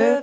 Yeah.